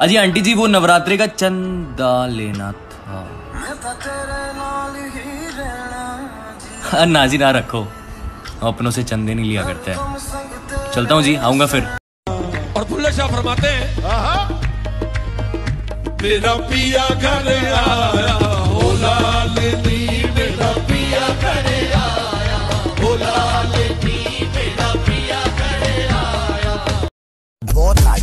अजी आंटी जी वो नवरात्रि का चंदा लेना था। नाजी ना जी ना रखो। अपनों से चंदे नहीं लिया करते हैं। चलता हूँ जी आऊँगा फिर। और शाह फरमाते हैं। मेरा पिया घर आया।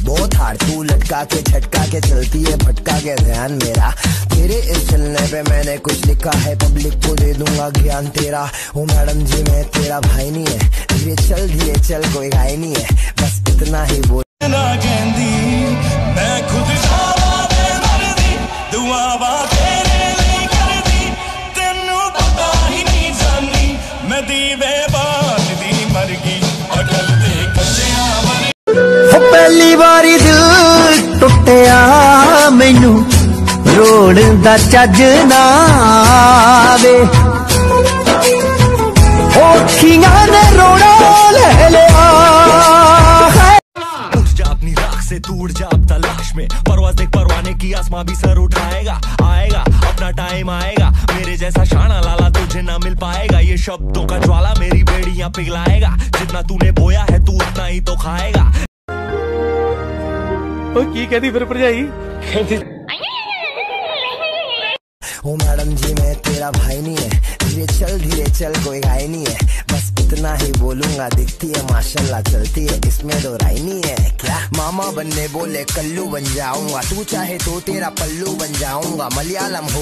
बहुत हार्ड तू लटका के, छटका के, चलती है, भटका के, ध्यान मेरा। तेरे इस चलने पे मैंने कुछ लिखा है पब्लिक को दे दूँगा ज्ञान तेरा। ओ मैडम जी, मैं तेरा भाई नहीं है। धीरे चल धीरे चल, कोई गाय नहीं है। बस इतना ही बोल। मैं दी तेनू बात दी, मर गई ਰੋਣ ਦਾ ਚੱਜ ਨਾ ਆਵੇ ਔਖੀਆਂ ਨੇ ਰੋਣਾ ਲੈ ਲਿਆ ਹੈ उठ जा अपनी राख से तू उड़ जा अब तलाश में परवाज देख परवाने की आसमां भी सर उठाएगा आएगा अपना टाइम आएगा मेरे जैसा शाना लाला तुझे ना मिल पाएगा ये शब्दों का ज्वाला मेरी बेड़ियां पिघलाएगा जितना तूने बोया है तू उतना ही तो खाएगा ओ मैडम जी, मैं तेरा भाई नहीं है। धीरे चल धीरे चल, कोई गाय नहीं है। बस इतना ही बोलूँगा, दिखती है, माशाल्लाह चलती है। इसमें दो राय नहीं है। क्या? मामा बनने बोले, कल्लू बन जाऊँगा। तू चाहे तो तेरा पल्लू बन जाऊँगा। मलयालम हो